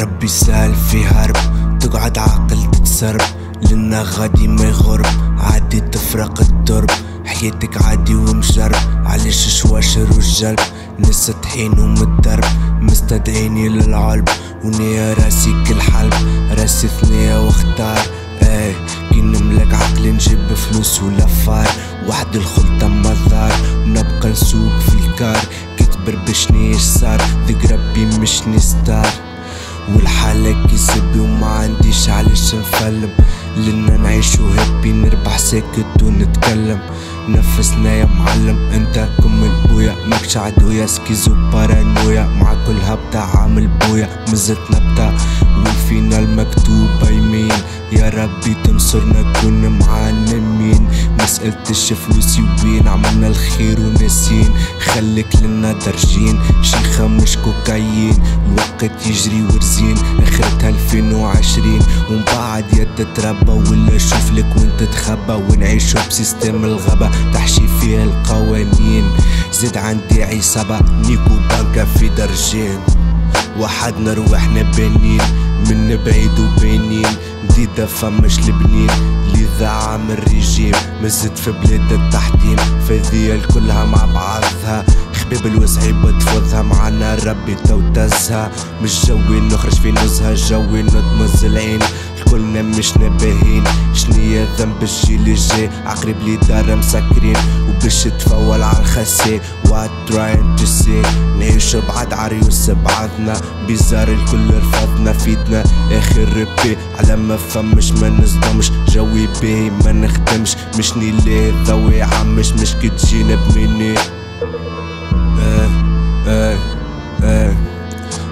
ربي سهل في هرب. تقعد عاقل تتسرب. لنا غادي ما يغرب. عادي تفرق الدرب. حياتك عادي ومجرب. علاش شواشر والجلب؟ ناس تحين ومتدرب. مستدعيني للعلب. ونيا راسي كل حلب. راسي ثنية واختار. إيه كي نملك عقل نجيب فلوس ولا فار. واحد الخلطة مضار ونبقى نسوق في الكار. كي تبربشني إيش صار. ذك ربي مشني ستار والحالة كيسبي وما عنديش علاش نفلم. لنا نعيشو هابي نربح ساكت ونتكلم. نفسنا يا معلم أنت كمل بويا ماكش عدويا سكيزو بارانويا مع كل هبطة عامل بويا. مزت نبتة والفينال مكتوبة يمين. يا ربي تنصرنا كون معانا مين؟ مسألتش فلوسي وين عملنا الخير وناسين خليك لنا درجين شيخة مش كوكايين الوقت يجري ورزين آخرتها 2020 ومن بعد يا تتربى ولا شوف لك وين تتخبى ونعيشو بسيستم الغابة تحشي فيها القوانين. زيد عندي عصابة نيكو بانكا في درجين. وحدنا روحنا بانين من بعيد وبينين مديدة فمش البنين لذا عامل ريجيم مزت في بلاد التحتيم فذية كلها مع بعضها. خبيب الوسعي بتفوضها معنا ربي توتزها. مش جوي نخرج في نزهة جوي نطمز العين كلنا مش نباهين شنيا ذنب الجيل الجاي عقرب لي دار مسكرين وباش تفول على الخسي. وات تراين تو سي نعيشو بعد عريوس بعضنا بيزار الكل رفضنا فيدنا. آخر ربي على ما فمش ما نصدمش. جوي باهي ما نخدمش. مش نيلي ضوي عمش مش كي تجينا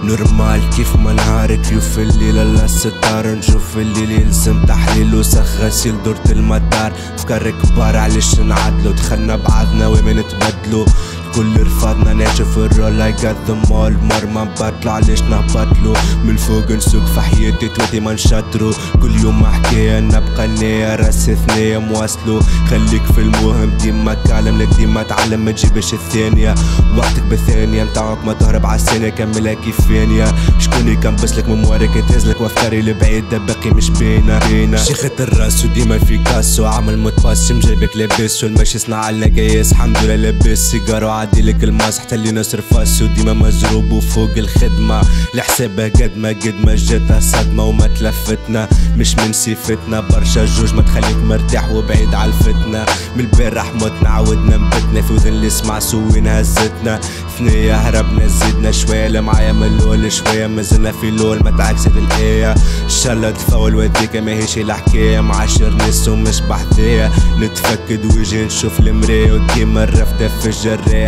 نورمال كيف ما نهارك يوف الليل الله ستار نشوف الليل يلزم تحليل وسخ غسيل دورة المدار فكر كبار علاش نعدلو؟ دخلنا بعضنا وين نتبدلو الكل رفضنا ناشف الرول اي جات ذا مول مرمى بطلع علاش نهبطلو من الفوق نسوق في حياتي توتي ما نشطرو كل يوم حكاية نبقى نية راسي ثنية مواصلو خليك في المهم ديما كالم لك ديما تعلم. ما تجيبش الثانية. وقتك بالثانية نتاعك ما تهرب عالثانية كملها كيف ثانية شكون بسلك مموارك تهزلك وافكاري البعيدة باقي مش بينا شيخة الرأس وديما في كاسو. عمل متبسم جايبك لابس والمشي صنع لنا قياس الحمد لله لابس. سيجارة عادي لك الماس حتى اللي نصرف فاسو ديما مزروب وفوق الخدمة. لحسابها قد ما قد ما جاتها صدمة وما تلفتنا. مش من صفتنا برشا جوج ما تخليك مرتاح وبعيد على الفتنة. من البارح متنا عودنا نبتنا في وذن اللي سمع سوين هزتنا. ثنية هربنا زدنا شوية اللي معايا من الأول شوية. مازلنا في الأول ما تعكست الآية. إن شاء الله تفاول وذيك ماهيش الحكاية مع عشر ناس ومش بحذايا نتفكد وجه نشوف المراية وديما الرفدة في الجراية